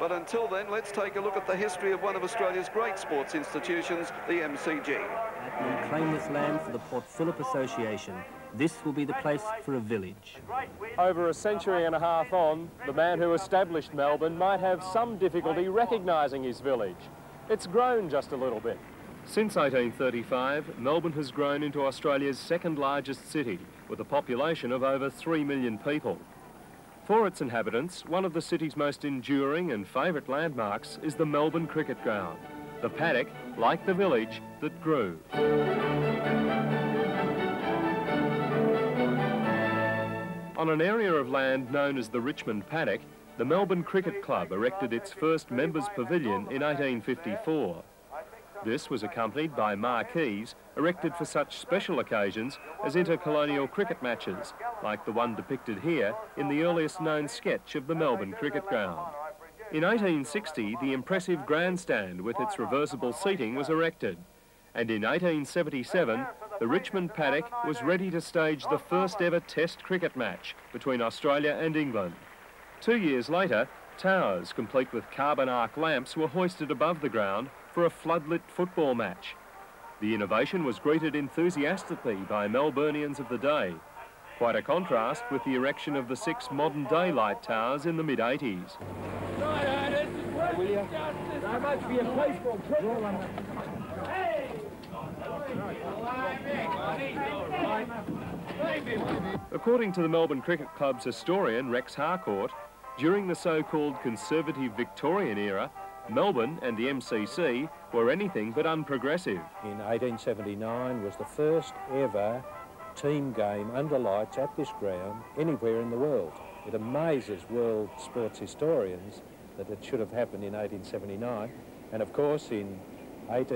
But until then, let's take a look at the history of one of Australia's great sports institutions, the MCG. At claim this land for the Port Phillip Association. This will be the place for a village. Over a century and a half on, the man who established Melbourne might have some difficulty recognising his village. It's grown just a little bit. Since 1835, Melbourne has grown into Australia's second largest city, with a population of over 3 million people. For its inhabitants, one of the city's most enduring and favourite landmarks is the Melbourne Cricket Ground, the paddock, like the village, that grew. On an area of land known as the Richmond Paddock, the Melbourne Cricket Club erected its first members' pavilion in 1854. This was accompanied by marquees erected for such special occasions as intercolonial cricket matches, like the one depicted here in the earliest known sketch of the Melbourne Cricket Ground. In 1860, the impressive grandstand with its reversible seating was erected, and in 1877, the Richmond paddock was ready to stage the first ever test cricket match between Australia and England. Two years later, towers complete with carbon arc lamps were hoisted above the ground for a floodlit football match. The innovation was greeted enthusiastically by Melburnians of the day, quite a contrast with the erection of the six modern day light towers in the mid-80s. According to the Melbourne Cricket Club's historian Rex Harcourt, during the so-called conservative Victorian era, Melbourne and the MCC were anything but unprogressive. In 1879 was the first ever team game under lights at this ground anywhere in the world. It amazes world sports historians that it should have happened in 1879. And of course, in 18,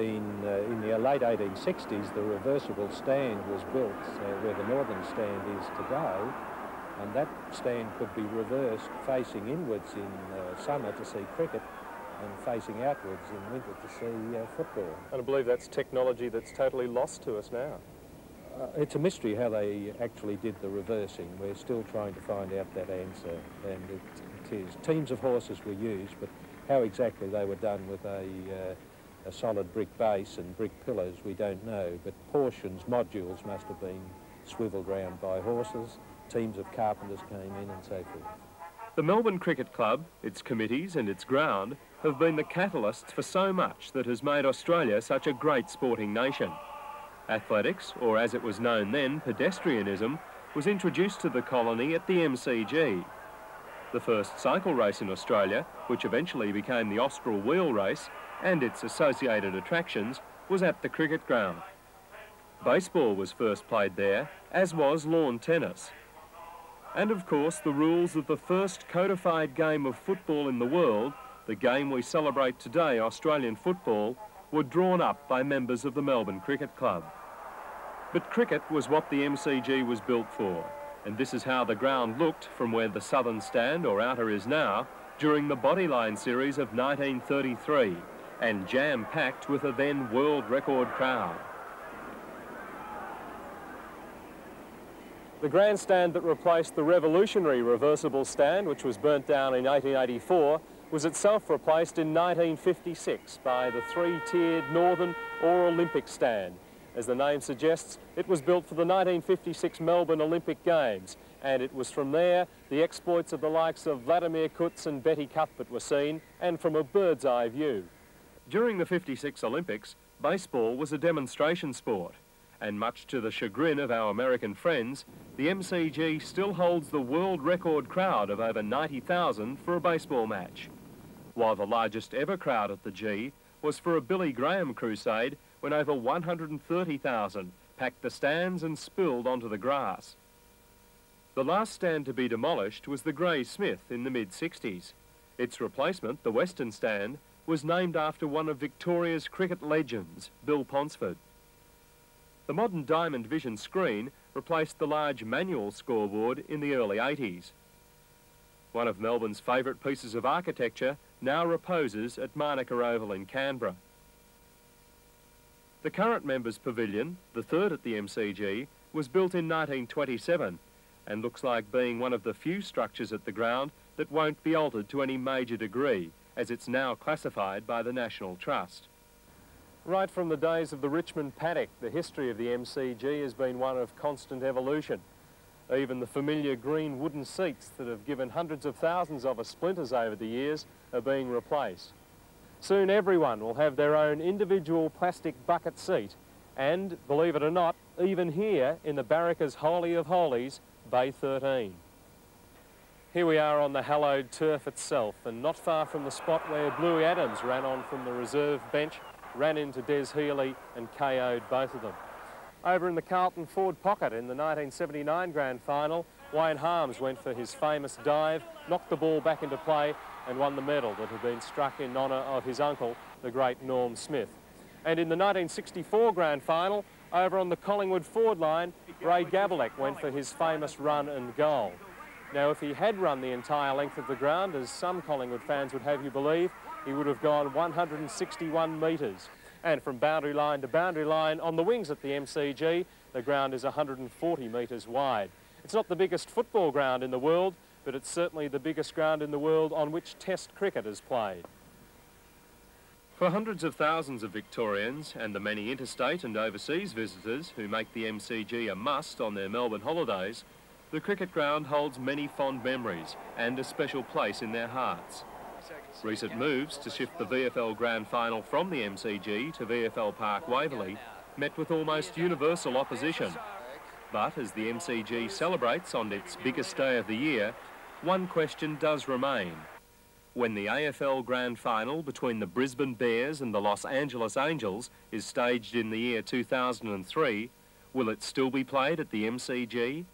uh, in the late 1860s, the reversible stand was built uh, where the northern stand is today. And that stand could be reversed facing inwards in uh, summer to see cricket and facing outwards in winter to see uh, football. And I believe that's technology that's totally lost to us now. Uh, it's a mystery how they actually did the reversing. We're still trying to find out that answer, and it, it is. Teams of horses were used, but how exactly they were done with a, uh, a solid brick base and brick pillars, we don't know, but portions, modules must have been swiveled round by horses. Teams of carpenters came in and so forth. The Melbourne Cricket Club, its committees and its ground have been the catalysts for so much that has made Australia such a great sporting nation. Athletics, or as it was known then, pedestrianism, was introduced to the colony at the MCG. The first cycle race in Australia, which eventually became the Austral Wheel Race, and its associated attractions, was at the cricket ground. Baseball was first played there, as was lawn tennis. And of course, the rules of the first codified game of football in the world the game we celebrate today, Australian football, were drawn up by members of the Melbourne Cricket Club. But cricket was what the MCG was built for, and this is how the ground looked from where the southern stand or outer is now during the Bodyline series of 1933 and jam-packed with a then world record crowd. The grandstand that replaced the revolutionary reversible stand, which was burnt down in 1884, was itself replaced in 1956 by the three-tiered Northern or Olympic stand. As the name suggests, it was built for the 1956 Melbourne Olympic Games, and it was from there the exploits of the likes of Vladimir Kutz and Betty Cuthbert were seen, and from a bird's eye view. During the 56 Olympics, baseball was a demonstration sport, and much to the chagrin of our American friends, the MCG still holds the world record crowd of over 90,000 for a baseball match while the largest ever crowd at the G was for a Billy Graham crusade when over 130,000 packed the stands and spilled onto the grass. The last stand to be demolished was the Grey Smith in the mid-60s. Its replacement, the Western Stand, was named after one of Victoria's cricket legends, Bill Ponsford. The modern Diamond Vision screen replaced the large manual scoreboard in the early 80s. One of Melbourne's favourite pieces of architecture now reposes at Manuka Oval in Canberra. The current members' pavilion, the third at the MCG, was built in 1927 and looks like being one of the few structures at the ground that won't be altered to any major degree as it's now classified by the National Trust. Right from the days of the Richmond paddock, the history of the MCG has been one of constant evolution. Even the familiar green wooden seats that have given hundreds of thousands of us splinters over the years are being replaced. Soon everyone will have their own individual plastic bucket seat and, believe it or not, even here in the Barrackers Holy of Holies, Bay 13. Here we are on the hallowed turf itself and not far from the spot where Bluey Adams ran on from the reserve bench, ran into Des Healy and KO'd both of them. Over in the Carlton Ford pocket in the 1979 Grand Final, Wayne Harmes went for his famous dive, knocked the ball back into play and won the medal that had been struck in honour of his uncle, the great Norm Smith. And in the 1964 Grand Final, over on the Collingwood Ford line, Ray Gabelich went for his famous run and goal. Now, if he had run the entire length of the ground, as some Collingwood fans would have you believe, he would have gone 161 metres. And from boundary line to boundary line on the wings at the MCG, the ground is 140 metres wide. It's not the biggest football ground in the world, but it's certainly the biggest ground in the world on which Test cricket is played. For hundreds of thousands of Victorians and the many interstate and overseas visitors who make the MCG a must on their Melbourne holidays, the cricket ground holds many fond memories and a special place in their hearts. Recent moves to shift the VFL Grand Final from the MCG to VFL Park Waverley met with almost universal opposition. But as the MCG celebrates on its biggest day of the year, one question does remain. When the AFL Grand Final between the Brisbane Bears and the Los Angeles Angels is staged in the year 2003, will it still be played at the MCG